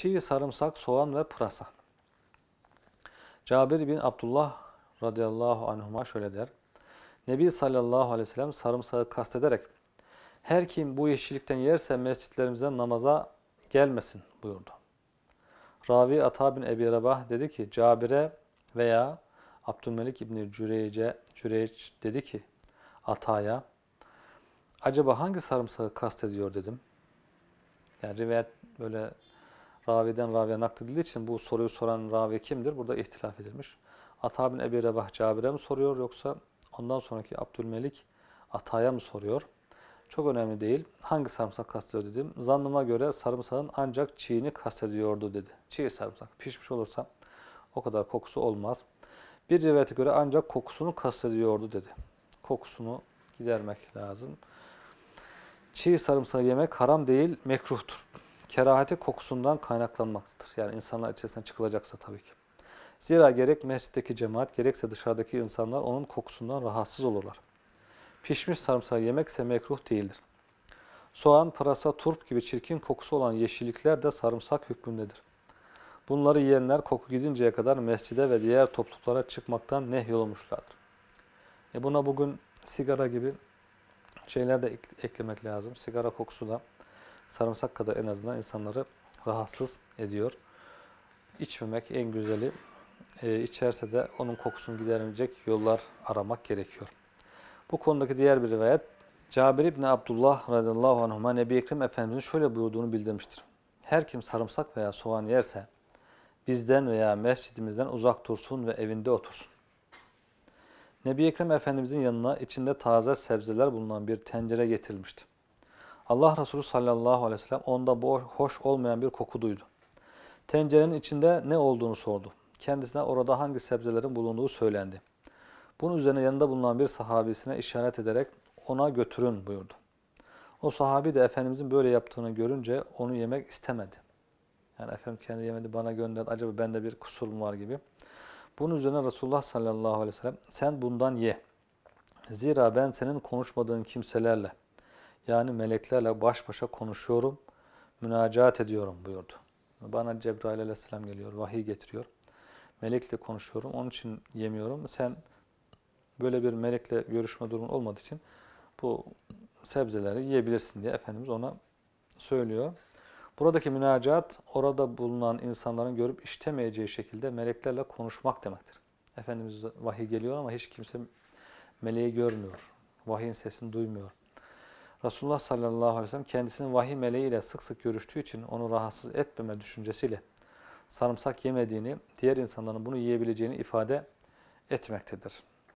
Çiğ sarımsak, soğan ve pırasa. Cabir bin Abdullah radıyallahu anhuma şöyle der. Nebi sallallahu aleyhi ve sellem sarımsağı kastederek her kim bu yeşillikten yerse mescitlerimizden namaza gelmesin buyurdu. Ravi Ata bin Ebi Rabah dedi ki Cabir'e veya Abdülmelik İbni Cüreyce, Cüreyç dedi ki Ata'ya acaba hangi sarımsağı kastediyor dedim. Yani rivayet böyle raviden raviye nakledildiği için bu soruyu soran ravi kimdir? Burada ihtilaf edilmiş. Ata bin Ebi Rebah Cabir'e mi soruyor yoksa ondan sonraki Abdülmelik Ata'ya mı soruyor? Çok önemli değil. Hangi sarımsak kastediyor dedim. Zannıma göre sarımsağın ancak çiğini kastediyordu dedi. Çiğ sarımsak. Pişmiş olursa o kadar kokusu olmaz. Bir rivayete göre ancak kokusunu kastediyordu dedi. Kokusunu gidermek lazım. Çiğ sarımsağı yemek haram değil, mekruhtur. Kerahati kokusundan kaynaklanmaktadır. Yani insanlar içerisinden çıkılacaksa tabii ki. Zira gerek mescitteki cemaat gerekse dışarıdaki insanlar onun kokusundan rahatsız olurlar. Pişmiş sarımsağı yemekse mekruh değildir. Soğan, pırasa, turp gibi çirkin kokusu olan yeşillikler de sarımsak hükmündedir. Bunları yiyenler koku gidinceye kadar mescide ve diğer topluluklara çıkmaktan nehyolunmuşlardır. E buna bugün sigara gibi şeyler de ek- eklemek lazım. Sigara kokusu da sarımsak kadar en azından insanları rahatsız ediyor. İçmemek en güzeli. E, içerse de onun kokusunu giderecek yollar aramak gerekiyor. Bu konudaki diğer bir rivayet Cabir İbni Abdullah radıyallahu anhuma Nebi Ekrem Efendimizin şöyle buyurduğunu bildirmiştir. Her kim sarımsak veya soğan yerse bizden veya mescidimizden uzak dursun ve evinde otursun. Nebi Ekrem Efendimizin yanına içinde taze sebzeler bulunan bir tencere getirilmişti. Allah Resulü sallallahu aleyhi ve sellem onda bu hoş olmayan bir koku duydu. Tencerenin içinde ne olduğunu sordu. Kendisine orada hangi sebzelerin bulunduğu söylendi. Bunun üzerine yanında bulunan bir sahabisine işaret ederek ona götürün buyurdu. O sahabi de Efendimizin böyle yaptığını görünce onu yemek istemedi. Yani Efendim kendi yemedi bana gönderdi. Acaba bende bir kusur mu var gibi. Bunun üzerine Resulullah sallallahu aleyhi ve sellem sen bundan ye. Zira ben senin konuşmadığın kimselerle yani meleklerle baş başa konuşuyorum, münacaat ediyorum buyurdu. Bana Cebrail aleyhisselam geliyor, vahiy getiriyor. Melekle konuşuyorum, onun için yemiyorum. Sen böyle bir melekle görüşme durumun olmadığı için bu sebzeleri yiyebilirsin diye Efendimiz ona söylüyor. Buradaki münacat orada bulunan insanların görüp iştemeyeceği şekilde meleklerle konuşmak demektir. Efendimiz vahiy geliyor ama hiç kimse meleği görmüyor. Vahyin sesini duymuyor. Resulullah sallallahu aleyhi ve sellem kendisinin vahiy meleğiyle sık sık görüştüğü için onu rahatsız etmeme düşüncesiyle sarımsak yemediğini, diğer insanların bunu yiyebileceğini ifade etmektedir.